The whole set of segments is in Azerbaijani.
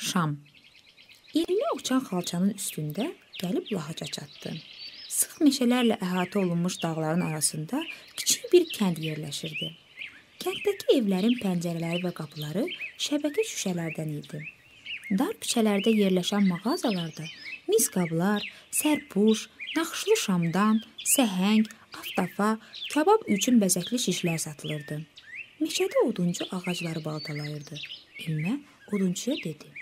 Şam. İlmi uçan xalçanın üstündə gəlib lahaca çatdı. Sıx meşələrlə əhatə olunmuş dağların arasında kiçik bir kənd yerləşirdi. Kənddəki evlərin pəncərələri və qapıları şəbəkə şüşələrdən idi. Dar küçələrdə yerləşən mağazalarda mis qablar, sərpuş, naxışlı şamdan, səhəng, aftafa, kabab üçün bəzəkli şişlər satılırdı. Meşədə odunçu ağacları baltalayırdı. İlmə odunçuya dedi: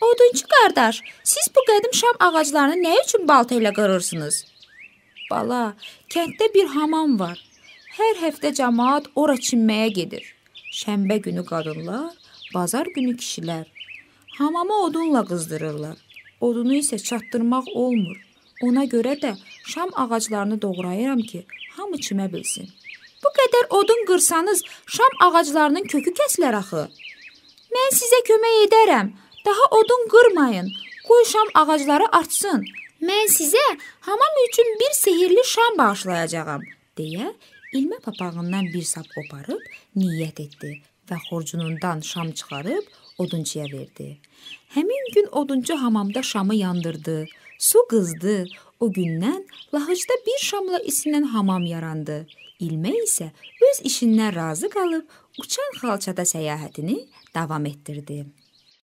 Odunçu qardaş, siz bu qədim şam ağaclarını nə üçün balta ilə qırırsınız? Bala, kənddə bir hamam var. Hər həftə cəmaət ora çimməyə gedir. Şənbə günü qadınlar, bazar günü kişilər. Hamamı odunla qızdırırlar. Odunu isə çatdırmaq olmur. Ona görə də şam ağaclarını doğrayıram ki, hamı çimə bilsin. Bu qədər odun qırsanız, şam ağaclarının kökü kəsilər axı. Mən sizə kömək edərəm. Daha odun qırmayın. Qoy şam ağacları artsın. Mən sizə hamam üçün bir sehirli şam bağışlayacağam, deyə ilmə papağından bir sap qoparıb niyyət etdi və xorcunundan şam çıxarıb odunçuya verdi. Həmin gün odunçu hamamda şamı yandırdı. Su qızdı. O gündən lahıcda bir şamla isinən hamam yarandı. İlmə isə öz işindən razı qalıb uçan xalçada səyahətini davam etdirdi.